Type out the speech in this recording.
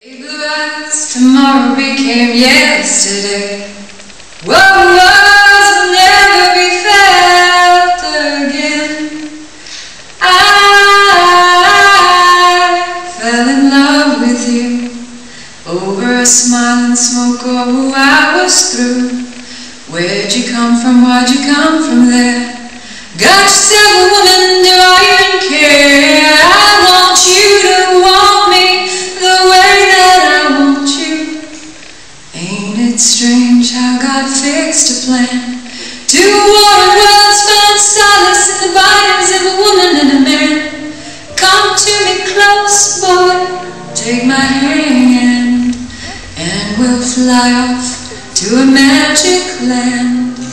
Eyes, tomorrow became yesterday. What was never be felt again. I fell in love with you over a smiling smoke. Oh, I was through. Where'd you come from? Why'd you come from there? Ain't it strange how God fixed a plan? Two warring worlds found solace in the bodies of a woman and a man. Come to me close, boy, take my hand, and we'll fly off to a magic land.